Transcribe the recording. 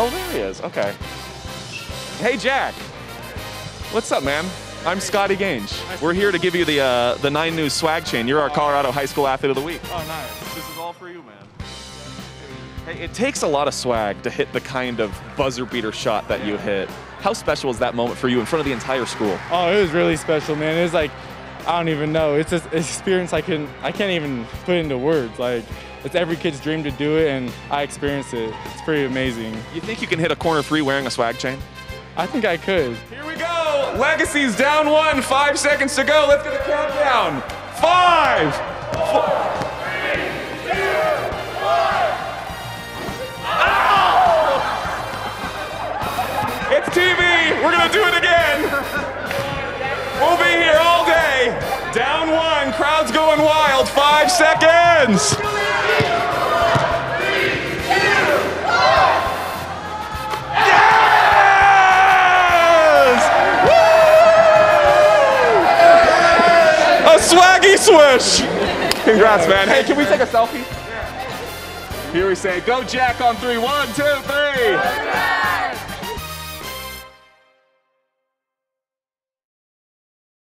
Oh, there he is. Okay. Hey, Jack. What's up, man? I'm Scotty Gange. We're here to give you the uh, the Nine News swag chain. You're our Colorado High School Athlete of the Week. Oh, nice. This is all for you, man. Hey, it takes a lot of swag to hit the kind of buzzer beater shot that you hit. How special was that moment for you in front of the entire school? Oh, it was really special, man. It was like, I don't even know. It's an experience I can I can't even put into words. Like, it's every kid's dream to do it, and I experienced it. It's pretty amazing. You think you can hit a corner three wearing a swag chain? I think I could. Here we go. Legacy's down one. Five seconds to go. Let's get the countdown. Five. Four. Ow! It's TV. We're gonna do it again. We'll be here all day. Down one. Crowd's going wild. Five seconds. Swaggy swoosh. Congrats, man. Hey, can we take a selfie? Here we say, go Jack on three. One, two, three.